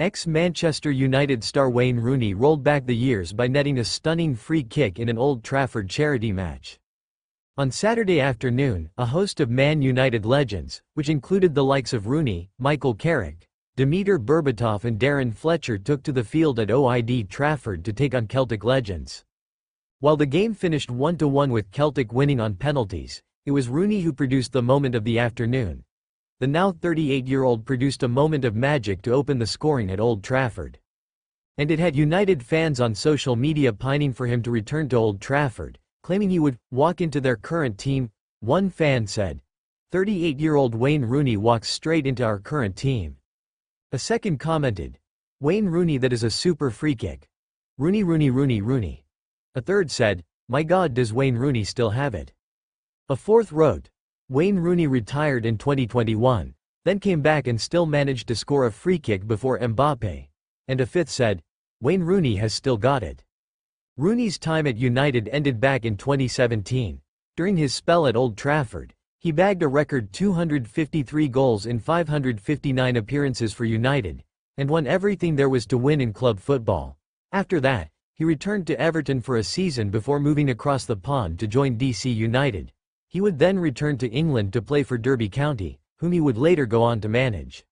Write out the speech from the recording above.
Ex-Manchester United star Wayne Rooney rolled back the years by netting a stunning free kick in an Old Trafford charity match. On Saturday afternoon, a host of Man United legends, which included the likes of Rooney, Michael Carrick, Dimitar Berbatov and Darren Fletcher took to the field at Old Trafford to take on Celtic legends. While the game finished 1-1 with Celtic winning on penalties, it was Rooney who produced the moment of the afternoon, the now 38-year-old produced a moment of magic to open the scoring at Old Trafford. And it had United fans on social media pining for him to return to Old Trafford, claiming he would walk into their current team. One fan said, 38-year-old Wayne Rooney walks straight into our current team. A second commented, Wayne Rooney that is a super free kick. Rooney Rooney Rooney Rooney. A third said, my god does Wayne Rooney still have it. A fourth wrote, Wayne Rooney retired in 2021, then came back and still managed to score a free kick before Mbappe. And a fifth said, Wayne Rooney has still got it. Rooney's time at United ended back in 2017. During his spell at Old Trafford, he bagged a record 253 goals in 559 appearances for United, and won everything there was to win in club football. After that, he returned to Everton for a season before moving across the pond to join DC United. He would then return to England to play for Derby County, whom he would later go on to manage.